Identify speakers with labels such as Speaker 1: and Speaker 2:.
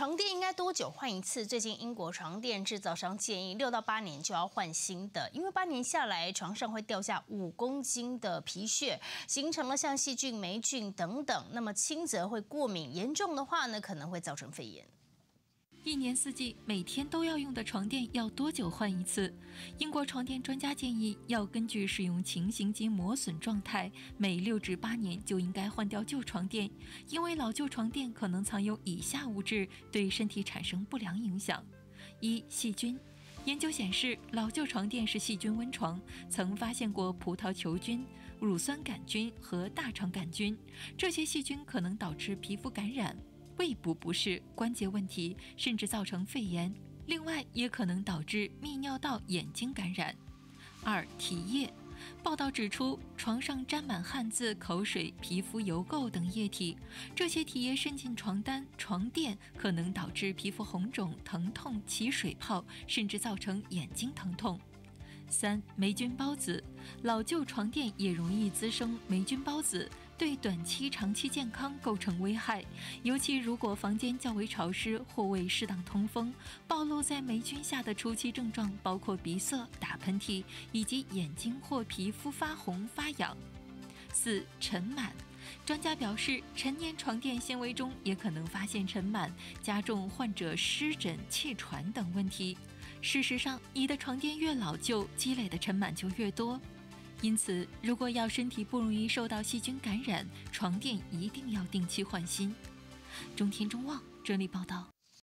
Speaker 1: 床垫应该多久换一次？最近英国床垫制造商建议六到八年就要换新的，因为八年下来床上会掉下五公斤的皮屑，形成了像细菌、霉菌等等。那么轻则会过敏，严重的话呢可能会造成肺炎。
Speaker 2: 一年四季每天都要用的床垫要多久换一次？英国床垫专家建议，要根据使用情形及磨损状态，每六至八年就应该换掉旧床垫，因为老旧床垫可能藏有以下物质，对身体产生不良影响：一、细菌。研究显示，老旧床垫是细菌温床，曾发现过葡萄球菌、乳酸杆菌和大肠杆菌，这些细菌可能导致皮肤感染。胃部不适、关节问题，甚至造成肺炎。另外，也可能导致泌尿道、眼睛感染。二、体液。报道指出，床上沾满汗渍、口水、皮肤油垢等液体，这些体液渗进床单、床垫，可能导致皮肤红肿、疼痛、起水泡，甚至造成眼睛疼痛。三、霉菌孢子。老旧床垫也容易滋生霉菌孢子。对短期、长期健康构成危害，尤其如果房间较为潮湿或未适当通风，暴露在霉菌下的初期症状包括鼻塞、打喷嚏以及眼睛或皮肤发红、发痒。四、尘螨，专家表示，陈年床垫纤维中也可能发现尘螨，加重患者湿疹、气喘等问题。事实上，你的床垫越老旧，积累的尘螨就越多。因此，如果要身体不容易受到细菌感染，床垫一定要定期换新。中天中望整理报道。